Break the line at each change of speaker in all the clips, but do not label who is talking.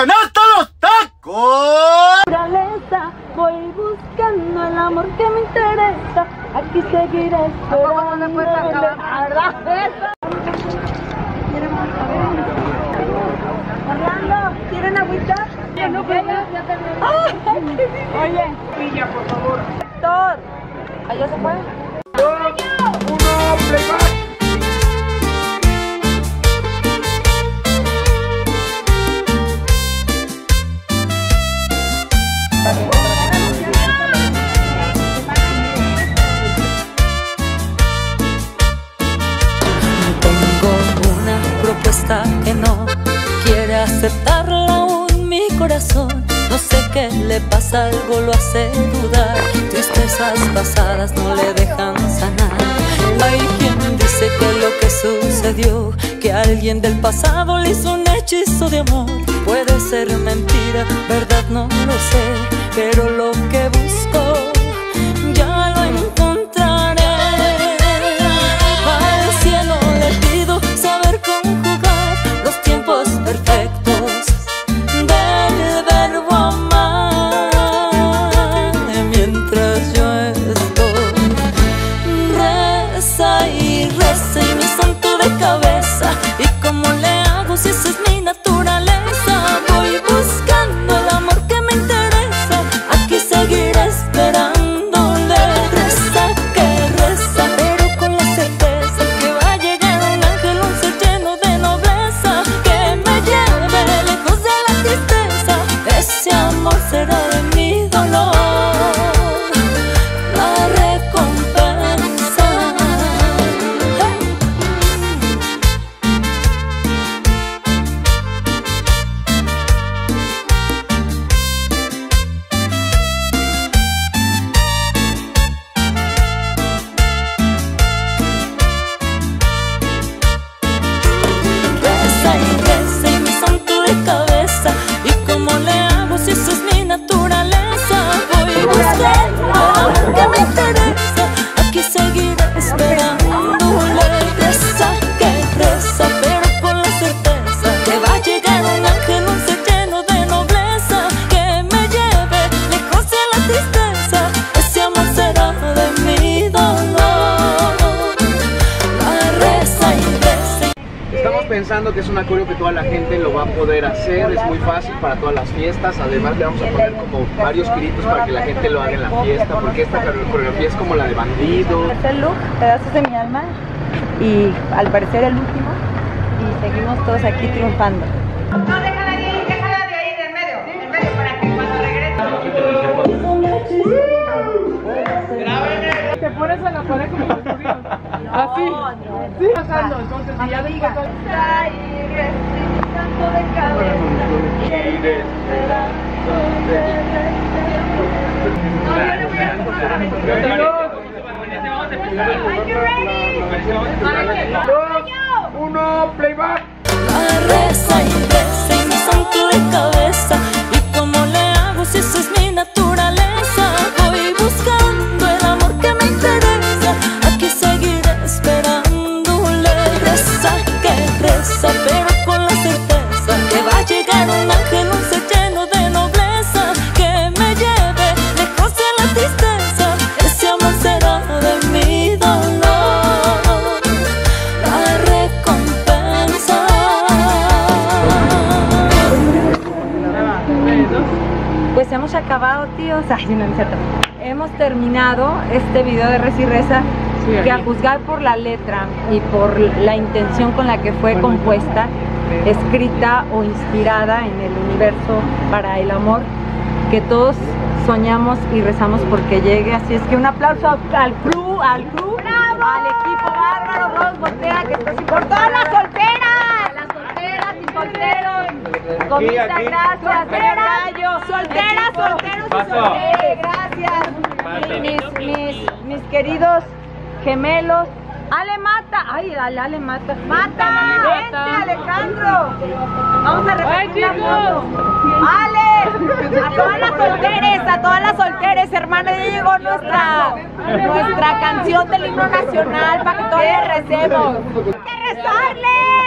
canasta los tacos.
naturaleza voy buscando el amor que me interesa aquí seguiré esperando? Orlando ¿quieren agüita? no, pues ya, terminé. Oye
Niña, por favor.
Héctor ¿allá se fue?
Aceptarla aún mi corazón. No sé qué le pasa, algo lo hace dudar. Tristezas pasadas no le dejan sanar. Hay quien dice que lo que sucedió, que alguien del pasado le hizo un hechizo de amor. Puede ser mentira, verdad no lo sé, pero lo que busco
pensando que es una coreo que toda la gente lo va a poder hacer, es muy fácil para todas las fiestas, además le vamos a poner como varios gritos para que la gente lo haga en la fiesta, porque esta coreografía es como la de bandido.
Este look, pedazos de mi alma y al parecer el último y seguimos todos aquí triunfando.
No, déjala de ahí, déjala de ahí, del medio, del medio, para que cuando regrese.
Pones en la pared como. Así. Sí. Pasando, entonces, y ya después.
Uno, playback.
Pues hemos acabado, tíos. Ay, no, no es cierto. Hemos terminado este video de Reza y Reza,
Sí,
que a juzgar por la letra y por la intención con la que fue compuesta, escrita o inspirada en el universo para el amor, que todos soñamos y rezamos porque llegue. Así es que un aplauso al club, al club, al equipo bárbaro, Ros Voltea, que está así por todas las solteras, solteros. Comita,
aquí.
gracias. Solteras, solteras, solteros y solteras. Gracias. Y mis, mis, mis queridos gemelos. Ale mata. Ay, Ale, Ale mata. Mata. Vente, Alejandro. Vamos a repetir. Ale. A todas las solteres, a todas las solteres, hermana, ya llegó nuestra, nuestra canción del himno nacional para que todos le recemos. ¡Hay que rezarle!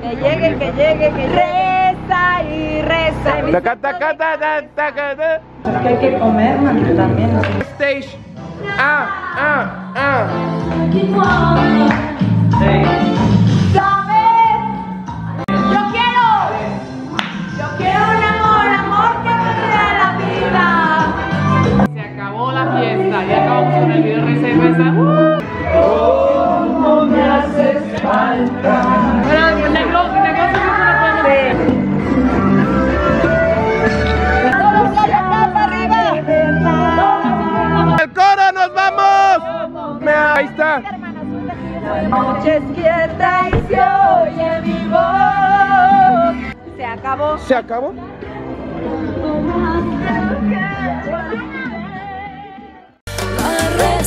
Que llegue, que llegue, que reza y reza Taca, taca, ta, ta, taca, ta.
Que hay que comer, mami, también.
Stage. Ah, ah, ah.
Acabó. ¿Se
acabó?
La